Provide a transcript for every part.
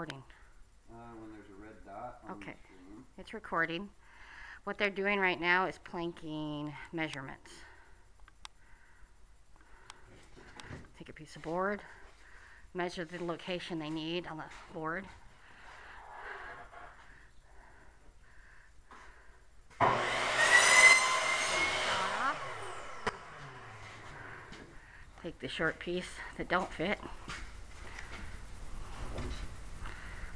recording. Uh, when there's a red dot on Okay. the screen. It's recording. What they're doing right now is planking measurements. Take a piece of board, measure the location they need on the board. Take the short piece that don't fit.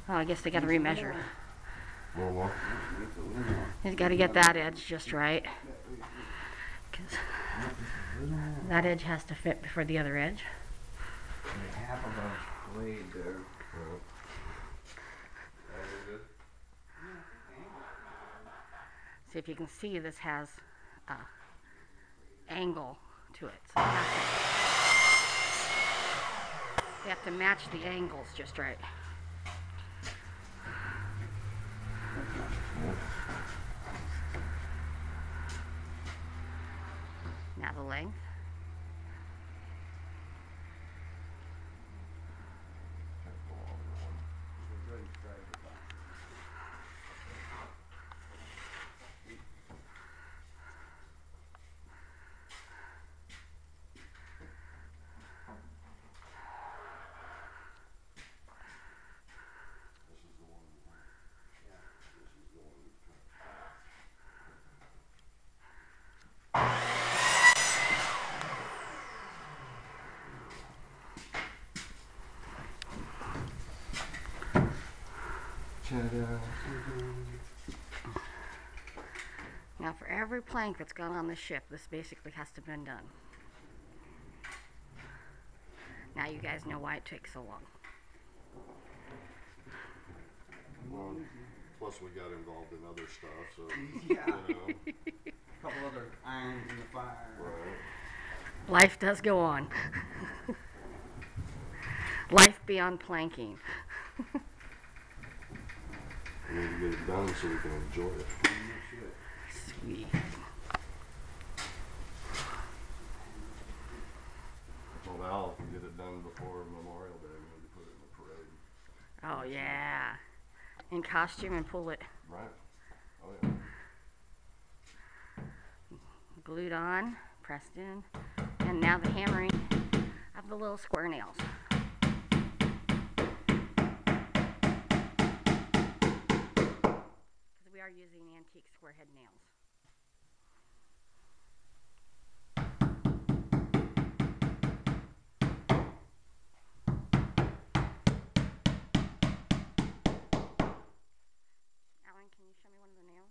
Oh, I guess they gotta remeasure. More, more. Makes it a little more. He's got to get that edge just right. 'Cause that edge has to fit before the other edge. Half of a blade there. See if you can see this has a angle to it. So you have to, you have to match the angles just right. Now Now for every plank that's gone on the ship, this basically has to have been done. Now you guys know why it takes so long. Well, plus we got involved in other stuff, so, Yeah. you know, A couple other irons in the fire. right. Life does go on. Life beyond planking. We need to get it done so we can enjoy it. Sweet. Well, now, if we get it done before Memorial Day, we need to put it in the parade. Oh yeah. In costume and pull it Right. Oh, yeah. glued on, pressed in, and now the hammering of the little square nails. 'Cause we are using antique square head nails. Alan, can you show me one of the nails?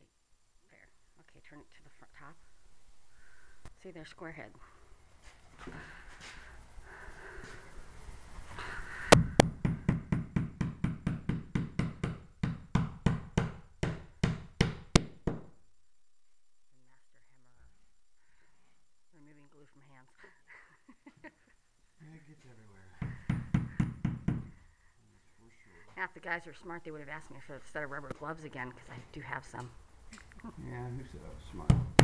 Okay, there. Okay, turn it to the front top. See, they're square head. The master hammerer. Removing glue from hands. It gets everywhere. Now, if the guys were smart, they would have asked me for a set of rubber gloves again, because I do have some. Yeah, who said I was smart?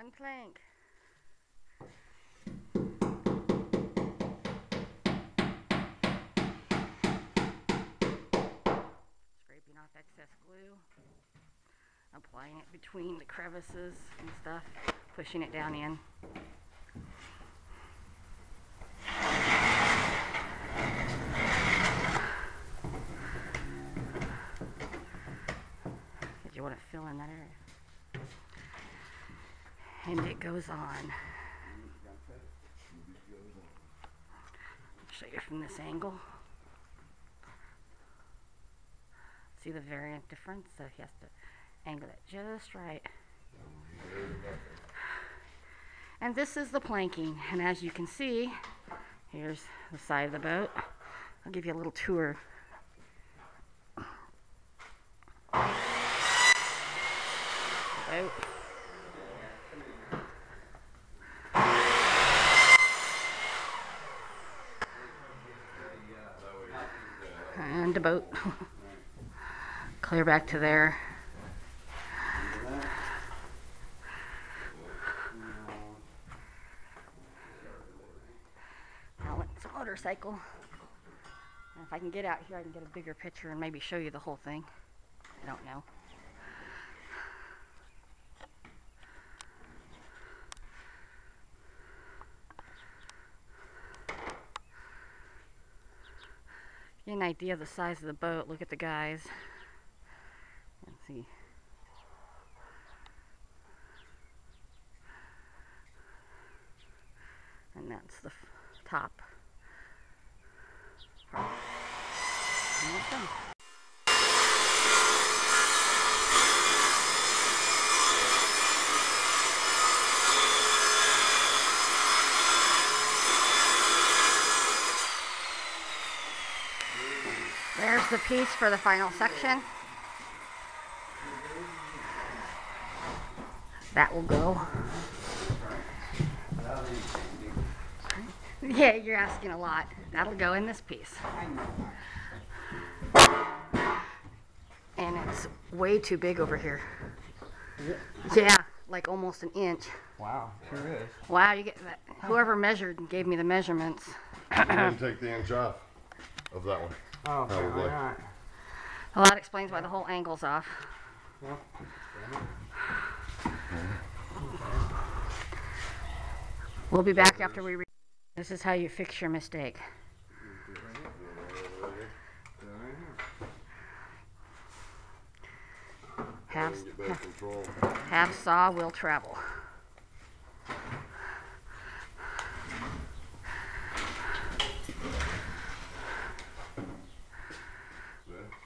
One plank. Scraping off excess glue. Applying it between the crevices and stuff. Pushing it down in. You want to fill in that area? And it goes on. Show you from this angle. See the variant difference? So he has to angle it just right. And this is the planking. And as you can see, here's the side of the boat. I'll give you a little tour. boat. boat. And a boat. Clear back to there. Under that. Now a motorcycle. And if I can get out here, I can get a bigger picture and maybe show you the whole thing. I don't know. Get an idea of the size of the boat. Look at the guys. See. And that's the top. There's the piece for the final section. That will go. Yeah, you're asking a lot. That'll go in this piece. And it's way too big over here. Yeah, like almost an inch. Wow, sure is. Wow, you get that. Whoever measured gave me the measurements. I didn't take the inch off of that one. Oh, Probably. why not? Well, that explains why the whole angle's off. Well, We'll be back after we. Re- this is how you fix your mistake. Have control. have saw will travel.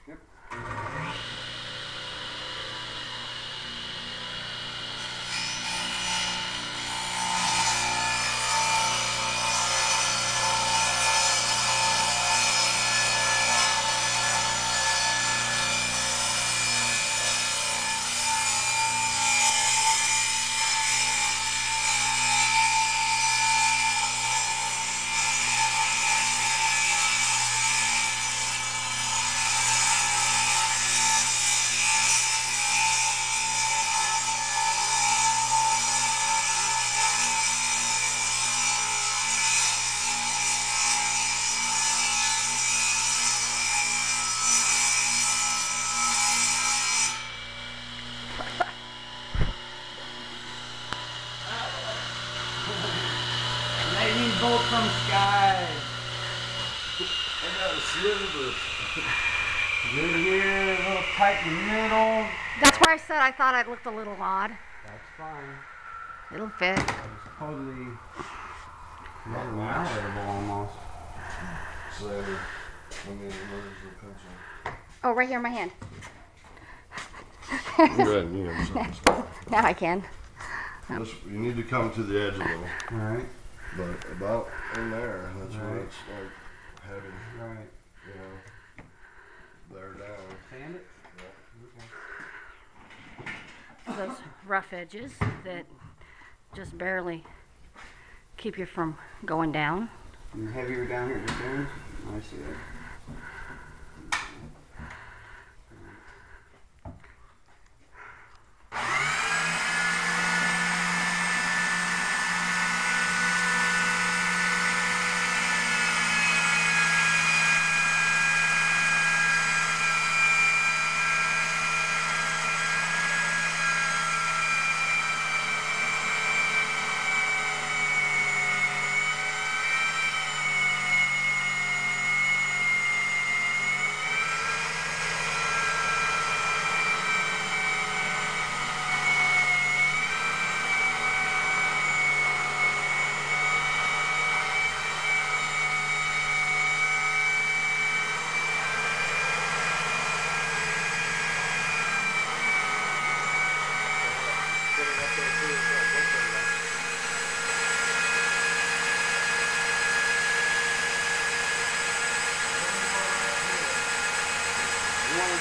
Yep. Lightning bolt from sky. I got a sliver. Good here, a little tight in the middle. That's why I said I thought I looked a little odd. That's fine. It'll fit. It's totally malleable almost. So, I mean, where's the pencil? Oh, right here in my hand. Go ahead, you have. Now I can. This, you need to come to the edge a little, All right. but about in there, that's where it's like heavy, right. you know. There down. Sand it? Those rough edges that just barely keep you from going down. And heavier down here, just there? I see that.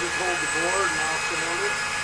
Just hold the board and I'll stand it?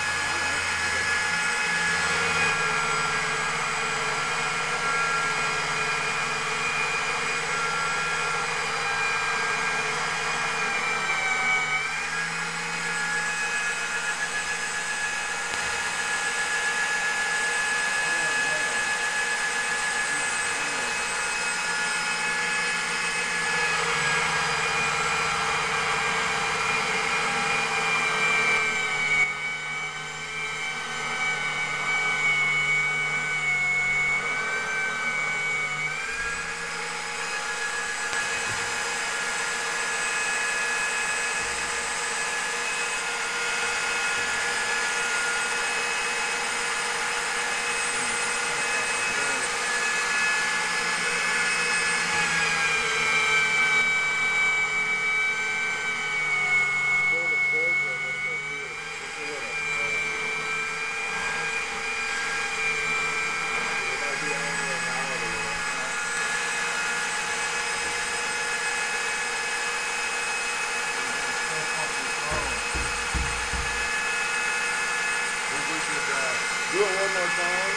we could uh, do it one more time.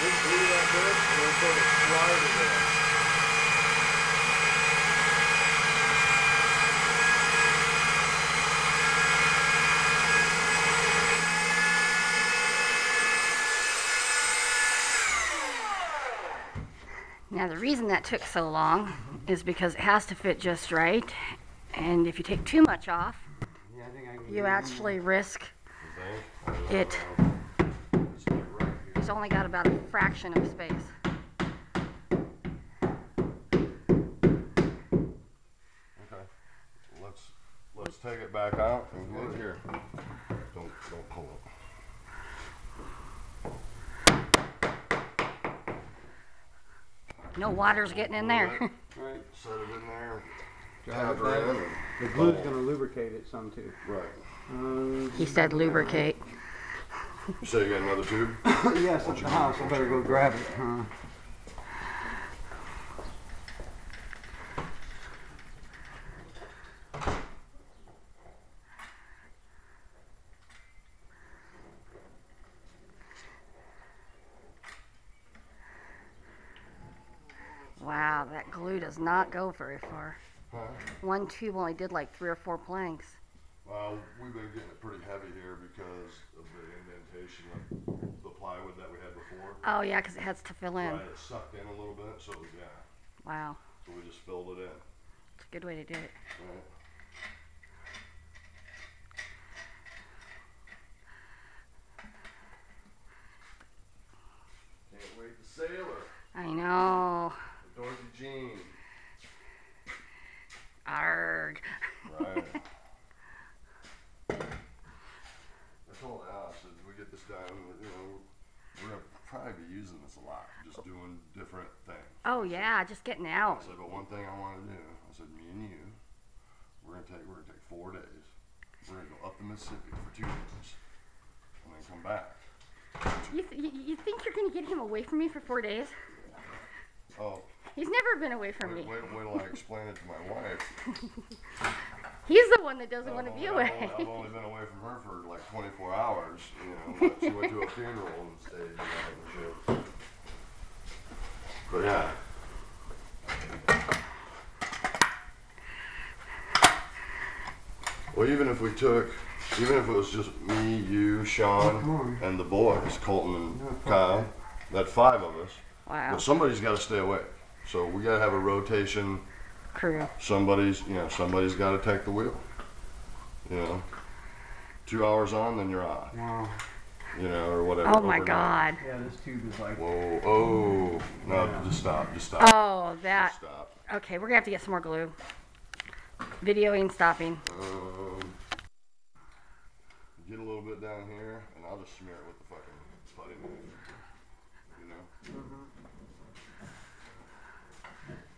Just glue that bit and then sort of slide it in. Now, the reason that took so long is because it has to fit just right. And if you take too much off, Yeah, I I you actually risk it. Just right. It's only got about a fraction of space. Okay. Let's let's take it back out and glue it here. Don't don't pull it. No water's getting in there. Right. Set it in there. Drive Tap it in. back. and- The glue's gonna lubricate it some too. Right. Uh, he said lubricate. You say you got another tube? yes, at the house. I better go grab it, huh? Wow, that glue does not go very far. Huh? One tube only did like three or four planks. Well, we've been getting it pretty heavy here because of the indentation of the plywood that we had before. Oh yeah, because it has to fill in. Right, it sucked in a little bit, so yeah. Wow, So we just filled it in. it's a good way to do it. Right. Can't wait to sailor. I know. The Dorothy Jean. Arg. Right. I told Al, I said, we get this done, you know, we're gonna probably be using this a lot, just doing different things. Oh yeah, just getting I out. said, but one thing I wanna do, I said, me and you, we're gonna take, we're gonna take four days. We're gonna go up the Mississippi for two days, and then come back. You, th- you, you think you're gonna get him away from me for four days? Oh, He's never been away from wait, me. wait, wait till I explain it to my wife. He's the one that doesn't want to I've be away. I've only, I've only been away from her for like 24 hours, you know, but she went to a funeral and stayed and all that. But yeah. Well, even if we took, even if it was just me, you, Sean, and the boys, Colton and Kyle, that five of us, wow, but somebody's got to stay awake. So we got to have a rotation crew. somebody's you know somebody's got to take the wheel you know two hours on then you're off Wow. you know or whatever Oh my overnight. God. Yeah, this tube is like. whoa oh no Yeah. just stop just stop Oh, that. just stop Okay, we're gonna have to get some more glue. Videoing, stopping. um, get a little bit down here and i'll just smear it with the fucking putty knife you know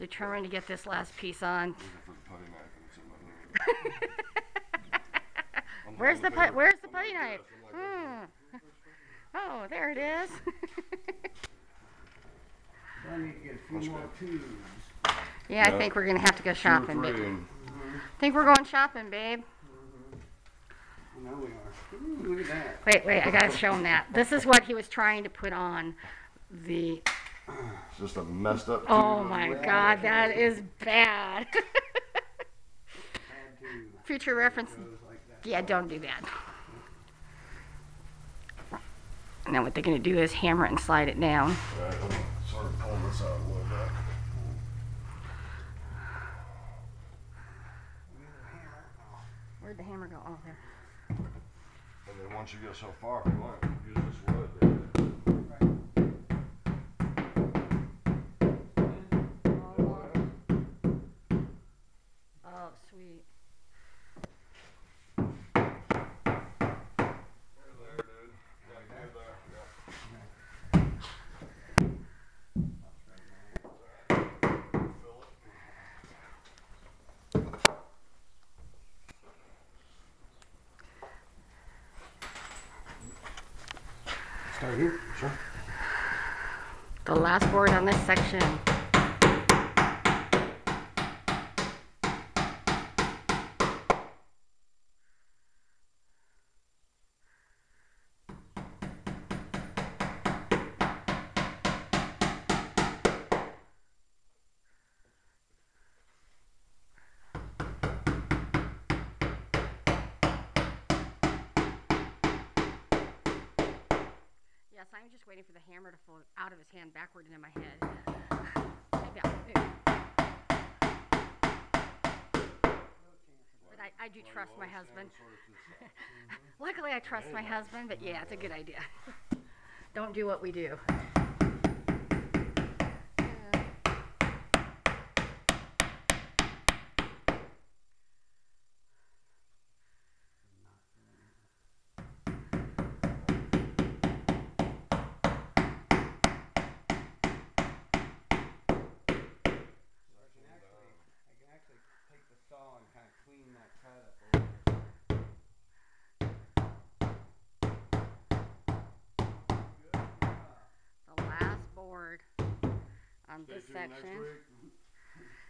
Determined to get this last piece on. Where's the putty knife and it's in my hand I'm Where's the holding put? paper. Where's the I'm putty knife? this. I'm like this. Hmm. Oh, there it is. I need to get a few more tubes. yeah, I think we're gonna have to go Two or shopping. three Babe. Think we're going shopping, babe. I know we are. Ooh, look at that. Wait, wait, I gotta show him that. This is what he was trying to put on the. It's just a messed up Oh my God, that is bad. Bad. Future reference. Goes like that. Yeah, don't do that. Now what they're gonna do is hammer it and slide it down. Right, I'm gonna sort of pull this out a little bit. Where'd the hammer go? Oh, there. And then once you get so far, if you want, use this wood. there. Oh, sweet. There, dude. Yeah, do that, yeah. Fill it. Start here. Sure. The last word on this section. I'm just waiting for the hammer to fall out of his hand backward into my head. Maybe I'll, maybe. But I, I do trust my husband. Luckily, I trust my husband, but yeah, it's a good idea. Don't do what we do. So I can actually, I can actually take the saw and kind of clean that cut up little. The last board on Stay this tuned next section. week.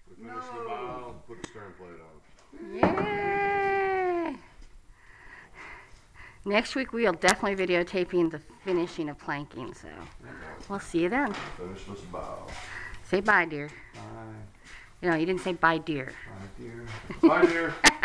We finish the bow, put the stern plate on. Yay! Next week we'll definitely videotaping the finishing of planking, so we'll see you then. Finish this bow. Say bye, dear. Bye, You know, you didn't say bye, dear. bye dear. Bye, dear.